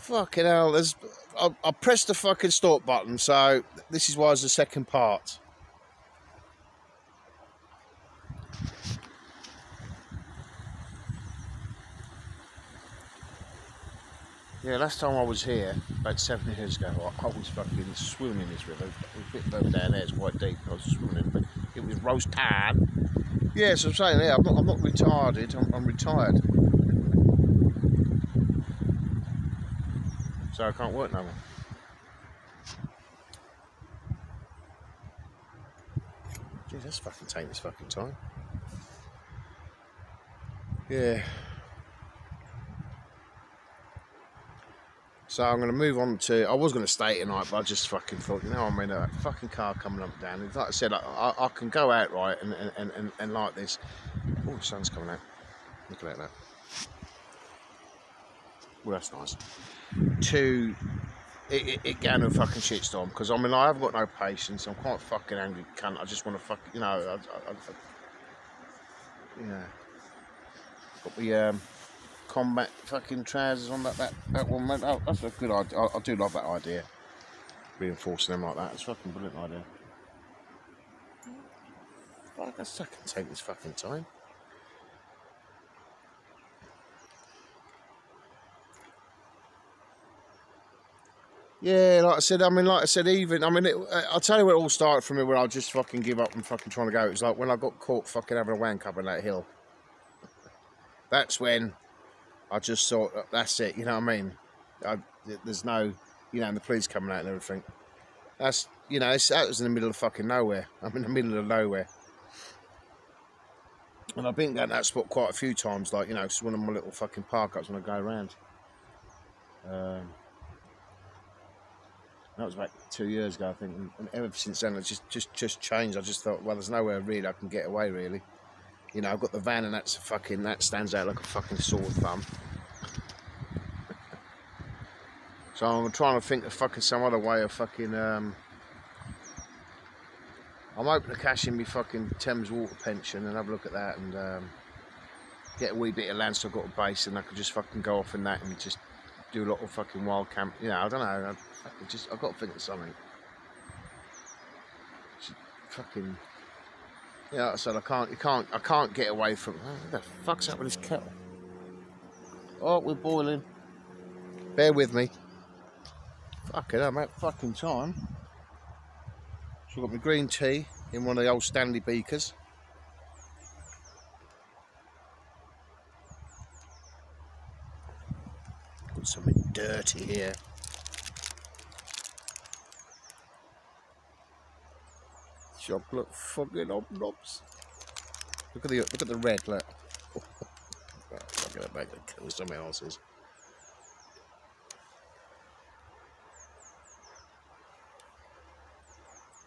Fucking hell, there's. I, I pressed the fucking stop button, so this is why it's the second part. Yeah, last time I was here, about seven years ago, I, was fucking swimming in this river. It was a bit further down there, it's quite deep. I was swimming, but it was roast tan. Yes, I'm saying, yeah, I'm not, I'm not retarded, I'm, I'm retired. So I can't work no more. Jeez, that's fucking taking this fucking time. Yeah. So I'm going to move on to. I was going to stay tonight, but I just fucking thought, you know, I mean, a fucking car coming up down. Like I said, I, I, I can go out right and, and, and, and like this. Oh, the sun's coming out. Look at that. Well, that's nice. To it, it, it get a fucking shitstorm because I mean I haven't got no patience. I'm quite fucking angry cunt. I just want to fuck, you know, I, I, I, yeah. Got the um, combat fucking trousers on that that, that one. Mate. Oh, that's a good idea. I, I do love that idea. Reinforcing them like that. It's a fucking brilliant idea. Fuck, that's fucking take this fucking time. Yeah, like I said, I mean, like I said, even, I mean, it, I'll tell you where it all started for me when I just fucking give up and fucking trying to go. It was like when I got caught fucking having a wank up on that hill. That's when I just thought, that's it, you know what I mean? I, there's no, you know, and the police coming out and everything. That's, you know, that was in the middle of fucking nowhere. I'm in the middle of nowhere. And I've been going that spot quite a few times, like, you know, it's one of my little fucking park ups when I go around. Um, that was about two years ago, I think, and ever since then, it's just just just changed. I just thought, well, there's nowhere really I can get away, really. You know, I've got the van, and that's fucking that stands out like a fucking sore thumb. so I'm trying to think of fucking some other way of fucking. Um, I'm hoping to cash in my fucking Thames Water pension and have a look at that and um, get a wee bit of land so I've got a base and I could just fucking go off in that and just do a lot of fucking wild camp. You know, I don't know. I just I've got to think of something. fucking yeah. Like I said I can't. You can't. I can't get away from. Oh, what the fuck's up with this kettle? Oh, we're boiling. Bear with me. Fucking I'm at fucking time. So I've got my green tea in one of the old Stanley beakers. Got something dirty here. chocolate fucking knobs. Look at the look at the red, look. oh, I'm gonna make it kill somebody else's.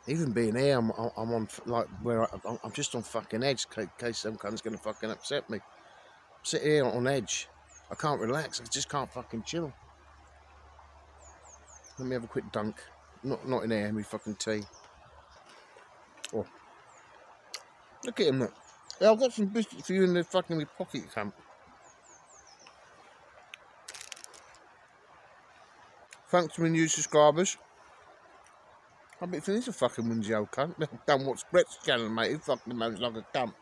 Even being here, I'm, I'm on like where I, am just on fucking edge in case some cunt's gonna fucking upset me. I'm sitting here on edge. I can't relax. I just can't fucking chill. Let me have a quick dunk. Not not in here. Me fucking tea. Oh. Look at him, look. I've got some biscuits for you in the fucking pocket camp. Thanks to my new subscribers. I bet he's a fucking whingey old cunt. Done what's Brett's channel, mate. He fucking knows like a cunt.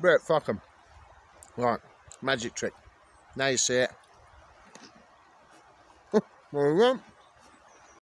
Brett, fuck him. Right, magic trick. Now you see it. we go.